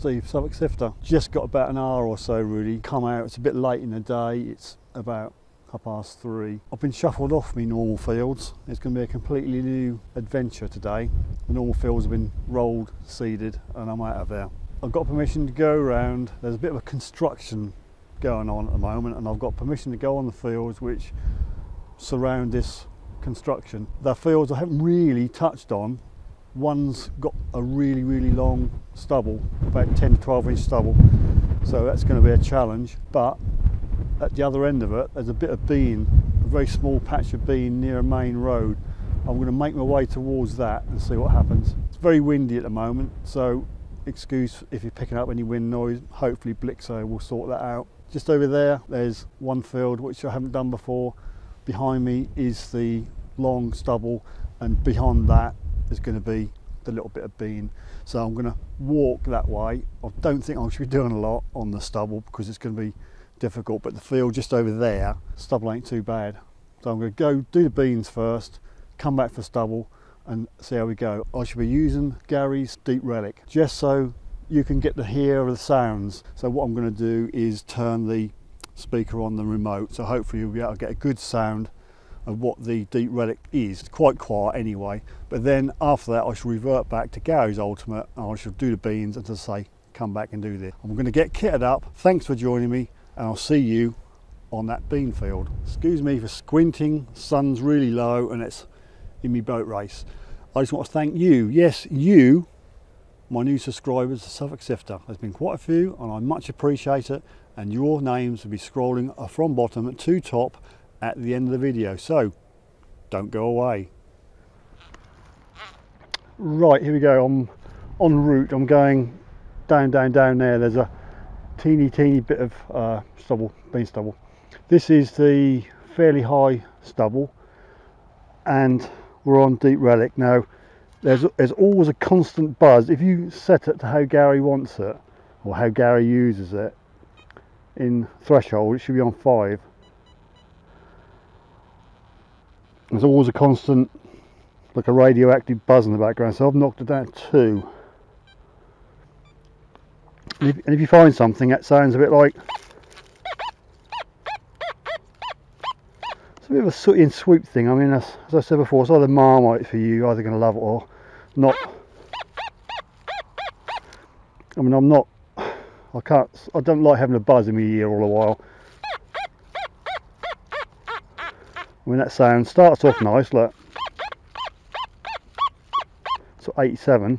Steve, Suffolk Sifter. Just got about an hour or so really come out. It's a bit late in the day. It's about half past three. I've been shuffled off my normal fields. It's going to be a completely new adventure today. The normal fields have been rolled, seeded, and I'm out of there. I've got permission to go around. There's a bit of a construction going on at the moment, and I've got permission to go on the fields which surround this construction. The fields I haven't really touched on One's got a really, really long stubble, about 10 to 12 inch stubble. So that's going to be a challenge. But at the other end of it, there's a bit of bean, a very small patch of bean near a main road. I'm going to make my way towards that and see what happens. It's very windy at the moment, so excuse if you're picking up any wind noise. Hopefully Blixxo will sort that out. Just over there, there's one field which I haven't done before. Behind me is the long stubble and beyond that is going to be the little bit of bean. So I'm going to walk that way. I don't think I should be doing a lot on the stubble because it's going to be difficult, but the field just over there, stubble ain't too bad. So I'm going to go do the beans first, come back for stubble and see how we go. I should be using Gary's Deep Relic just so you can get to hear the sounds. So what I'm going to do is turn the speaker on the remote so hopefully you'll be able to get a good sound of what the deep relic is. It's quite quiet anyway, but then after that I shall revert back to Gary's Ultimate and I shall do the beans and to say come back and do this. I'm going to get kitted up. Thanks for joining me and I'll see you on that bean field. Excuse me for squinting, sun's really low and it's in my boat race. I just want to thank you, yes you, my new subscribers to Suffolk Sifter. There's been quite a few and I much appreciate it and your names will be scrolling from bottom to top at the end of the video. So don't go away. Right, here we go. I'm en route. I'm going down, down, down there. There's a teeny, teeny bit of uh, stubble, bean stubble. This is the fairly high stubble and we're on deep relic. Now, there's, there's always a constant buzz. If you set it to how Gary wants it or how Gary uses it in threshold, it should be on five there's always a constant like a radioactive buzz in the background so I've knocked it down two. And if, and if you find something that sounds a bit like it's a bit of a Sooty and Sweep thing. I mean as, as I said before it's either marmite for you either going to love it or not. I mean I'm not I can't I don't like having a buzz in my ear all the while I mean that sound starts off nice, look. So 87.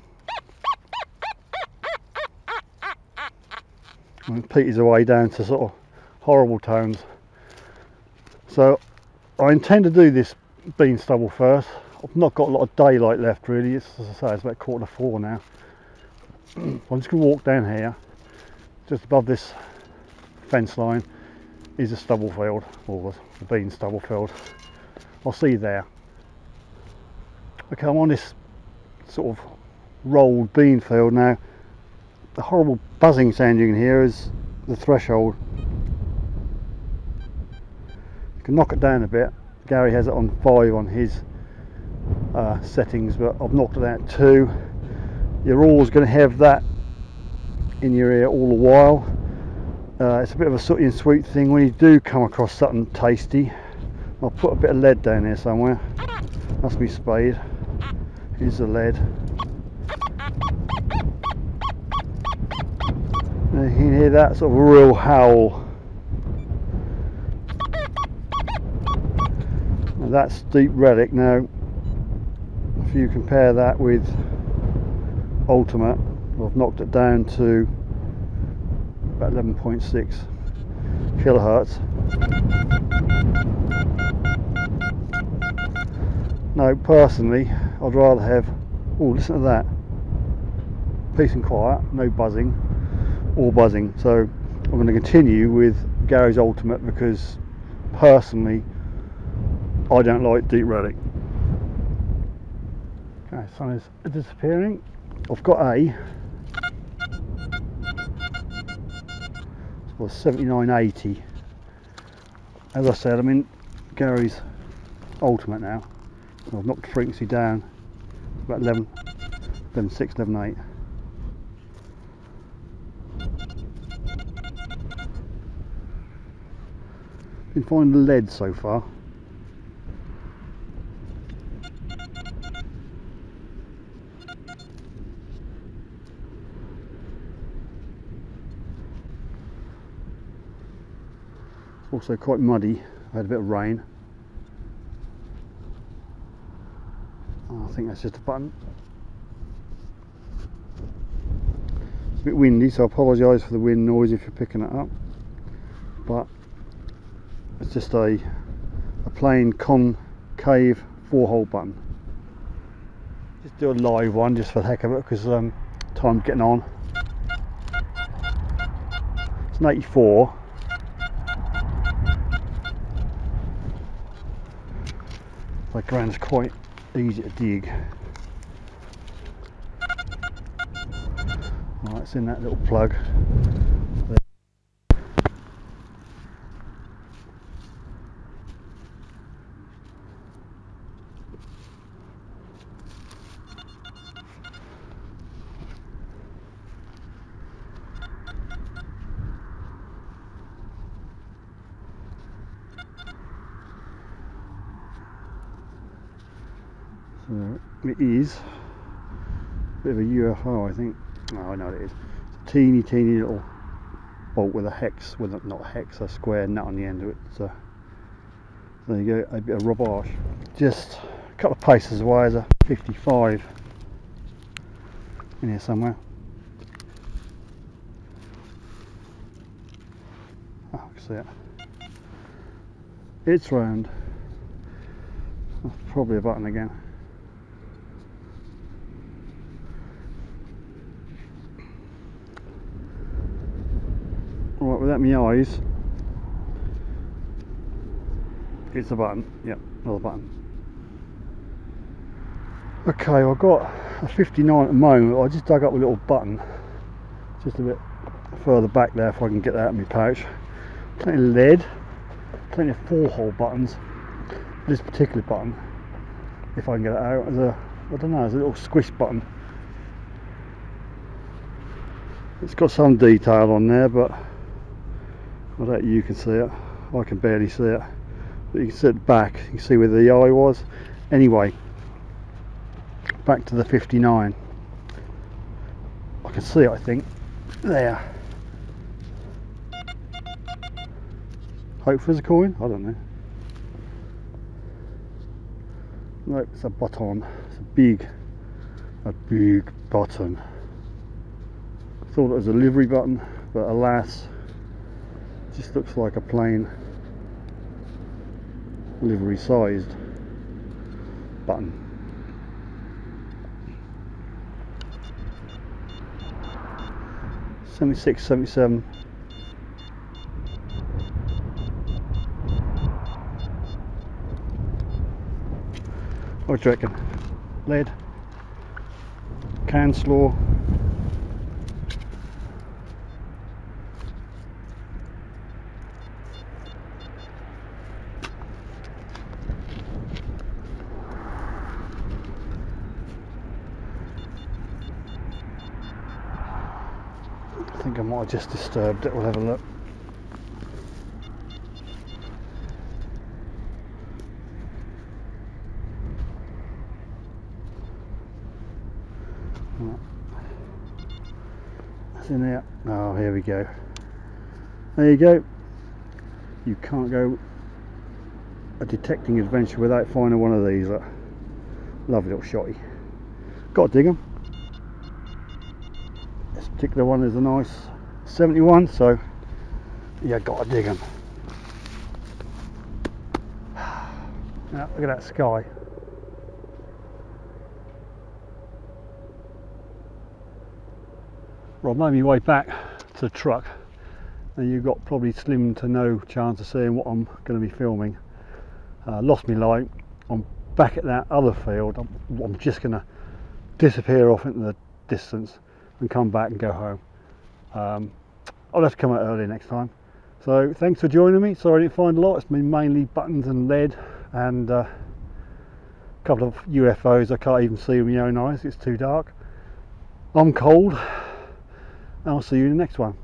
And peters away down to sort of horrible tones. So I intend to do this bean stubble first. I've not got a lot of daylight left really, it's, as I say, it's about quarter to four now. I'm just going to walk down here, just above this fence line is a stubble field, or the bean stubble field. I'll see you there. Okay, I'm on this sort of rolled bean field now. The horrible buzzing sound you can hear is the threshold. You can knock it down a bit. Gary has it on five on his uh, settings, but I've knocked it out two. You're always going to have that in your ear all the while. Uh, it's a bit of a Sooty and Sweep thing when you do come across something tasty I'll put a bit of lead down here somewhere. Must be spade. Here's the lead. you can hear that sort of real howl. Now that's deep relic. Now, if you compare that with ultimate, I've knocked it down to about 11.6 kilohertz. No, personally, I'd rather have, oh, listen to that. Peace and quiet, no buzzing, or buzzing. So I'm going to continue with Gary's Ultimate because personally, I don't like Deep Relic. Okay, sun is disappearing. I've got a was 79.80 as I said I'm in Gary's ultimate now. So I've knocked frequency down about 11 11 6 11 8 been finding lead so far. Also quite muddy. I had a bit of rain. Oh, I think that's just a button. It's a bit windy, so I apologise for the wind noise if you're picking it up. But it's just a a plain concave four hole button. Just do a live one just for the heck of it because um, time's getting on. It's an 84. Like ground's quite easy to dig. Right, it's in that little plug. So it is a bit of a UFO, I think. Oh, I know what it is. It's a teeny, teeny little bolt with a hex, with a, not a hex, a square nut on the end of it. So there you go, a bit of rubbish. Just a couple of paces away is a 55 in here somewhere. Oh, I can see it. It's round. That's probably a button again. My eyes, it's a button. Yep, another button. Okay, I've got a 59 at the moment. I just dug up a little button, just a bit further back there if I can get that out of my pouch. Plenty of lead, plenty of four hole buttons. This particular button, if I can get it out, is a, I don't know, it's a little squish button. It's got some detail on there, but I don't know you can see it. I can barely see it. But you can see it back, you can see where the eye was. Anyway, back to the 59. I can see it I think. There. Hope there's a coin? I don't know. Nope, it's a button. It's a big, a big button. Thought it was a livery button, but alas, just looks like a plain livery sized button. Seventy six, seventy seven. What do you reckon? Lead? Can slaw? Think I might have just disturbed it. We'll have a look. That's in there. Oh, here we go. There you go. You can't go a detecting adventure without finding one of these. Look. Lovely little shotty. Got to dig this particular one is a nice 71 so yeah gotta dig them now look at that sky. Well I've made my way back to the truck and you've got probably slim to no chance of seeing what I'm going to be filming. Uh, lost my light. I'm back at that other field. I'm, I'm just going to disappear off into the distance and come back and go home. Um, I'll have to come out early next time. So thanks for joining me. Sorry I didn't find a lot. It's been mainly buttons and lead and uh, a couple of UFOs. I can't even see with my own eyes. It's too dark. I'm cold. I'll see you in the next one.